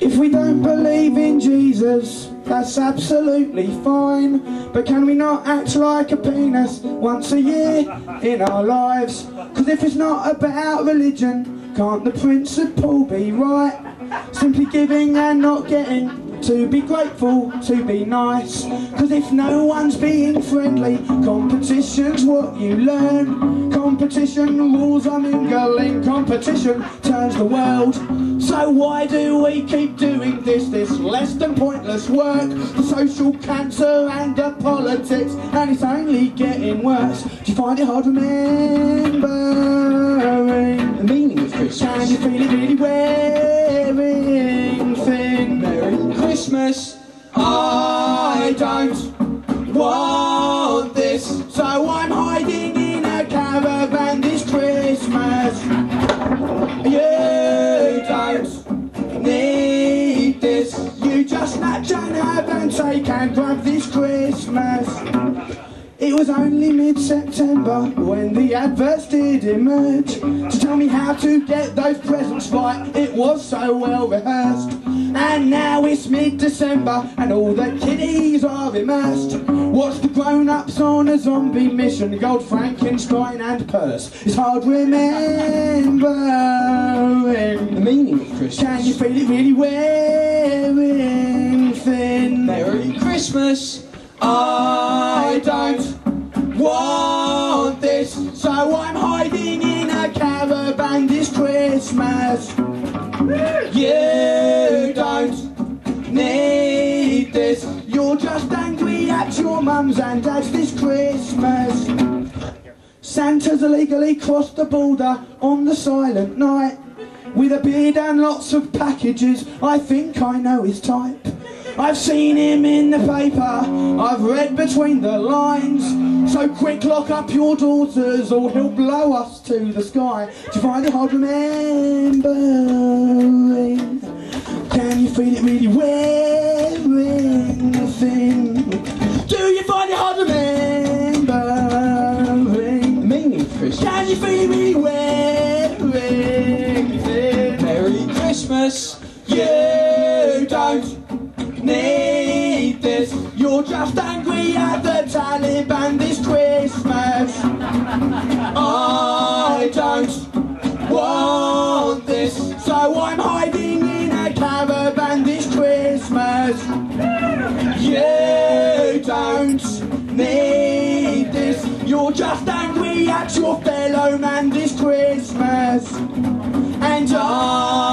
If we don't believe in Jesus, that's absolutely fine. But can we not act like a penis once a year in our lives? Cause if it's not about religion, can't the principle be right? Simply giving and not getting to be grateful, to be nice. Cause if no one's being friendly, competition's what you learn. Competition rules are mingling, competition turns the world. So why do we keep doing this, this less than pointless work? The social cancer and the politics, and it's only getting worse. Do you find it hard remembering The meaning of Christmas. Can you feel it really wearing thin? Merry Christmas. I don't want and take and grab this Christmas. It was only mid-September when the adverts did emerge To tell me how to get those presents right. It was so well rehearsed. And now it's mid-December and all the kiddies are immersed. Watch the grown-ups on a zombie mission. Gold Frankenstein and purse It's hard remembering The meaning of Christmas. Can you feel it really wearing Christmas. I don't want this, so I'm hiding in a caravan this Christmas. You don't need this, you're just angry at your mums and dads this Christmas. Santa's illegally crossed the border on the silent night. With a beard and lots of packages, I think I know his type. I've seen him in the paper, I've read between the lines. So quick, lock up your daughters, or he'll blow us to the sky. Do find it hard remembering? Can you feel it really wearing You're just angry at the Taliban this Christmas. I don't want this, so I'm hiding in a caravan this Christmas. You don't need this. You're just angry at your fellow man this Christmas. And I